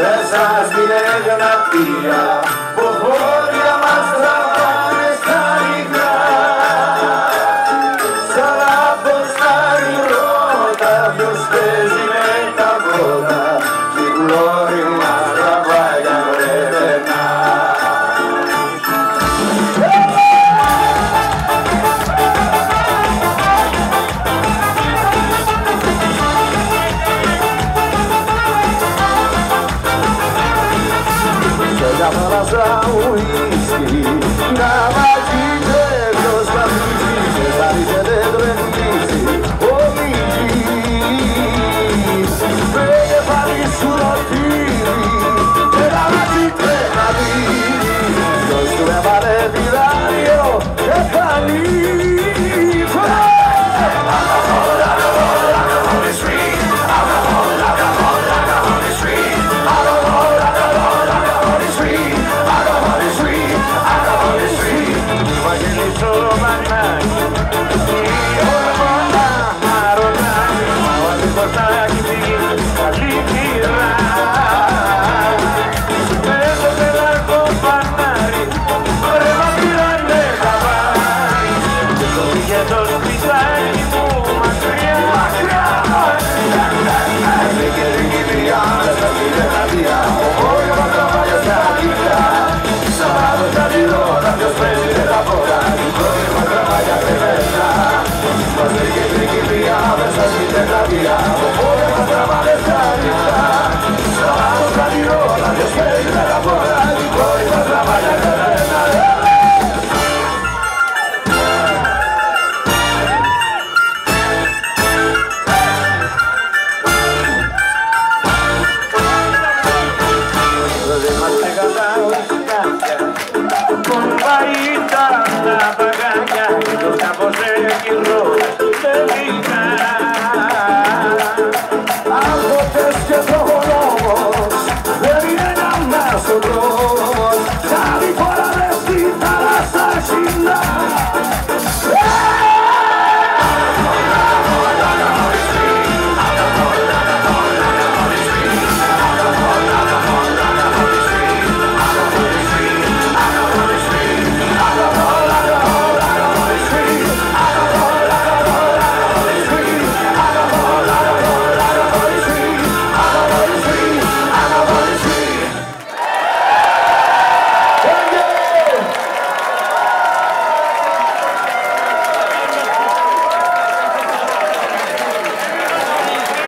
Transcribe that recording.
μέσα στην εγνατία που casa o uísque, dava Yeah.